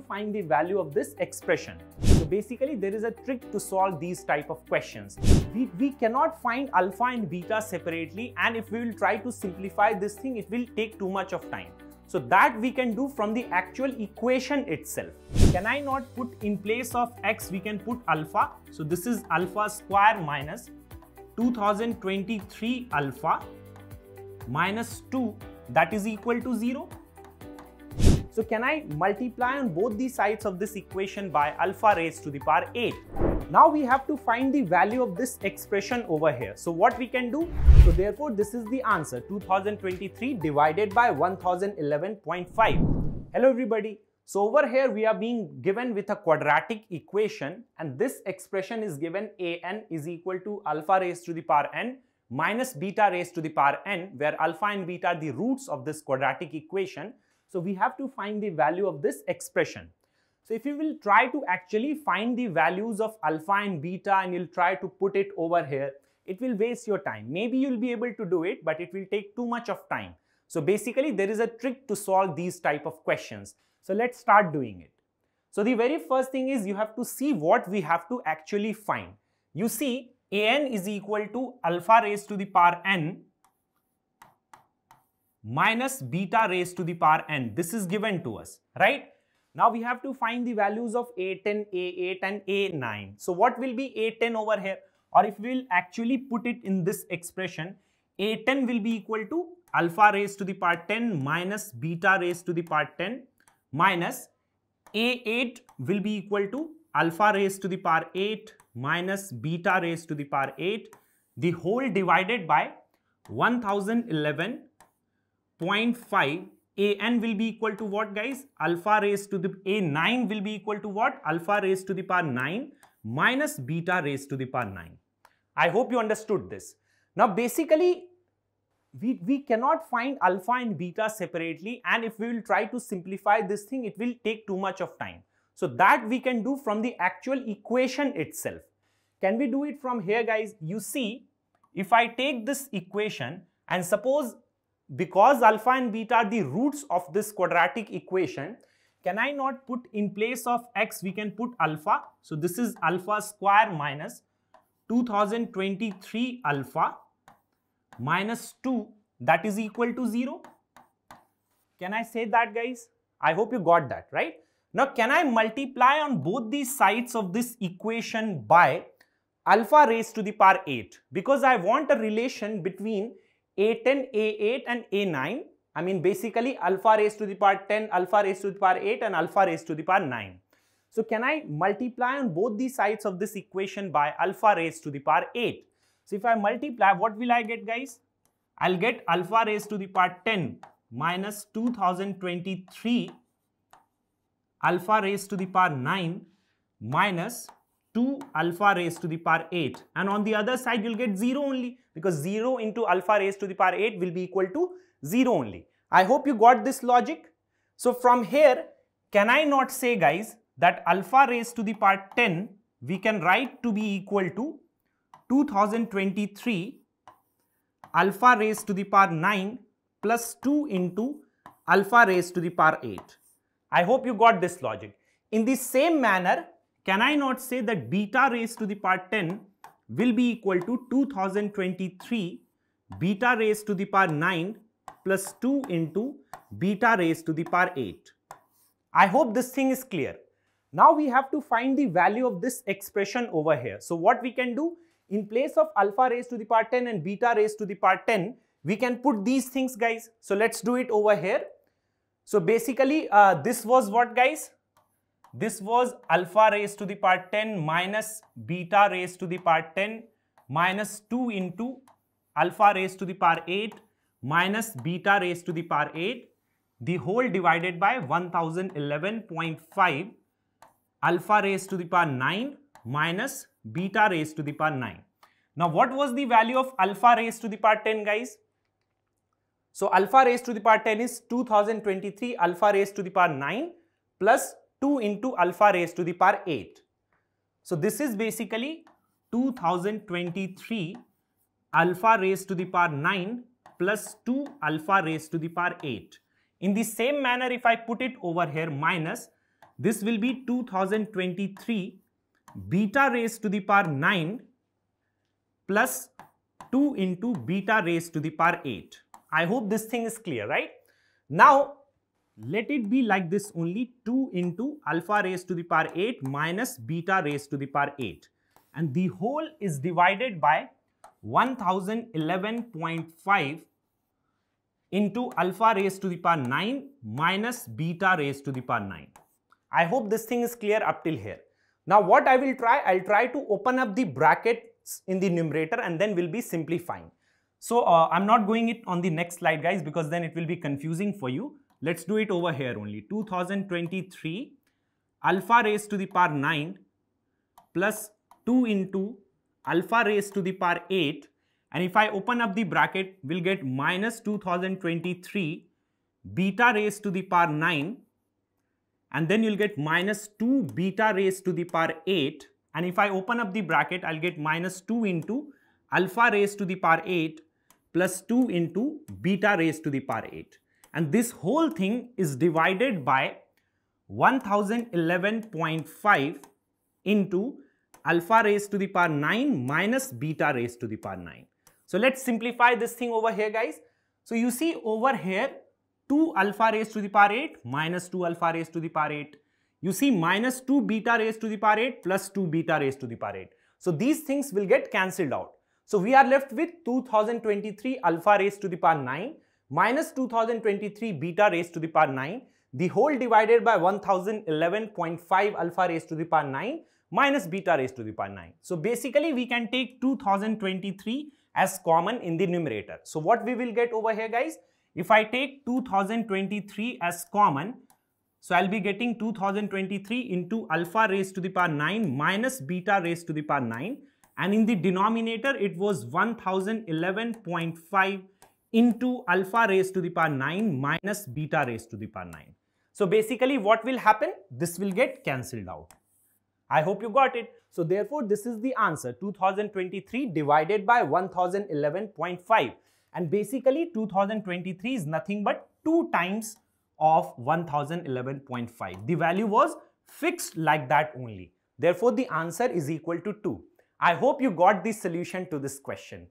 find the value of this expression. So basically there is a trick to solve these type of questions. We, we cannot find alpha and beta separately and if we will try to simplify this thing, it will take too much of time. So that we can do from the actual equation itself. Can I not put in place of x, we can put alpha. So this is alpha square minus 2023 alpha minus 2 that is equal to 0. So can I multiply on both the sides of this equation by alpha raised to the power 8? Now we have to find the value of this expression over here. So what we can do? So therefore this is the answer 2023 divided by 1011.5. Hello everybody. So over here we are being given with a quadratic equation and this expression is given an is equal to alpha raised to the power n minus beta raised to the power n where alpha and beta are the roots of this quadratic equation. So we have to find the value of this expression. So if you will try to actually find the values of alpha and beta and you'll try to put it over here, it will waste your time. Maybe you'll be able to do it, but it will take too much of time. So basically there is a trick to solve these type of questions. So let's start doing it. So the very first thing is you have to see what we have to actually find. You see an is equal to alpha raised to the power n minus beta raised to the power n. This is given to us, right? Now we have to find the values of A10, A8 and A9. So what will be A10 over here? Or if we will actually put it in this expression, A10 will be equal to alpha raised to the power 10 minus beta raised to the power 10 minus A8 will be equal to alpha raised to the power 8 minus beta raised to the power 8 the whole divided by 1011.5 an will be equal to what guys? Alpha raised to the a9 will be equal to what? Alpha raised to the power 9 minus beta raised to the power 9. I hope you understood this. Now basically we, we cannot find alpha and beta separately and if we will try to simplify this thing it will take too much of time. So that we can do from the actual equation itself. Can we do it from here guys? You see if I take this equation and suppose because alpha and beta are the roots of this quadratic equation, can I not put in place of x, we can put alpha. So this is alpha square minus 2023 alpha minus 2 that is equal to 0. Can I say that guys? I hope you got that, right? Now can I multiply on both these sides of this equation by alpha raised to the power 8 because I want a relation between a10, A8 and A9. I mean basically alpha raised to the power 10, alpha raised to the power 8 and alpha raised to the power 9. So can I multiply on both the sides of this equation by alpha raised to the power 8? So if I multiply, what will I get guys? I'll get alpha raised to the power 10 minus 2023 alpha raised to the power 9 minus 2 alpha raised to the power 8 and on the other side you'll get 0 only because 0 into alpha raised to the power 8 will be equal to 0 only. I hope you got this logic. So from here can I not say guys that alpha raised to the power 10 we can write to be equal to 2023 alpha raised to the power 9 plus 2 into alpha raised to the power 8. I hope you got this logic. In the same manner, can I not say that beta raised to the power 10 will be equal to 2023 beta raised to the power 9 plus 2 into beta raised to the power 8. I hope this thing is clear. Now we have to find the value of this expression over here. So what we can do in place of alpha raised to the power 10 and beta raised to the power 10, we can put these things guys. So let's do it over here. So basically uh, this was what guys? This was alpha raised to the power 10 minus beta raised to the power 10 minus 2 into alpha raised to the power 8 minus beta raised to the power 8 the whole divided by 1011.5 alpha raised to the power 9 minus beta raised to the power 9. Now what was the value of alpha raised to the power 10 guys? So alpha raised to the power 10 is 2023 alpha raised to the power 9 plus 2 into alpha raised to the power 8. So this is basically 2023 alpha raised to the power 9 plus 2 alpha raised to the power 8. In the same manner, if I put it over here minus this will be 2023 beta raised to the power 9 plus 2 into beta raised to the power 8. I hope this thing is clear, right? Now, let it be like this only 2 into alpha raised to the power 8 minus beta raised to the power 8. And the whole is divided by 1011.5 into alpha raised to the power 9 minus beta raised to the power 9. I hope this thing is clear up till here. Now what I will try, I'll try to open up the brackets in the numerator and then we'll be simplifying. So uh, I'm not going it on the next slide guys because then it will be confusing for you. Let's do it over here only. 2023 alpha raised to the power 9 plus 2 into alpha raised to the power 8 and if I open up the bracket we'll get minus 2023 beta raised to the power 9 and then you'll get minus 2 beta raised to the power 8 and if I open up the bracket I'll get minus 2 into alpha raised to the power 8 plus 2 into beta raised to the power 8 and this whole thing is divided by 1011.5 into alpha raised to the power 9 minus beta raised to the power 9. So let's simplify this thing over here guys. So you see over here 2 alpha raised to the power 8 minus 2 alpha raised to the power 8. You see minus 2 beta raised to the power 8 plus 2 beta raised to the power 8. So these things will get cancelled out. So we are left with 2023 alpha raised to the power 9 minus 2023 beta raised to the power 9 the whole divided by 1011.5 alpha raised to the power 9 minus beta raised to the power 9. So basically we can take 2023 as common in the numerator. So what we will get over here guys? If I take 2023 as common, so I'll be getting 2023 into alpha raised to the power 9 minus beta raised to the power 9 and in the denominator it was 1011.5 into alpha raised to the power 9 minus beta raised to the power 9. So basically what will happen? This will get cancelled out. I hope you got it. So therefore this is the answer 2023 divided by 1011.5 and basically 2023 is nothing but 2 times of 1011.5. The value was fixed like that only. Therefore the answer is equal to 2. I hope you got the solution to this question.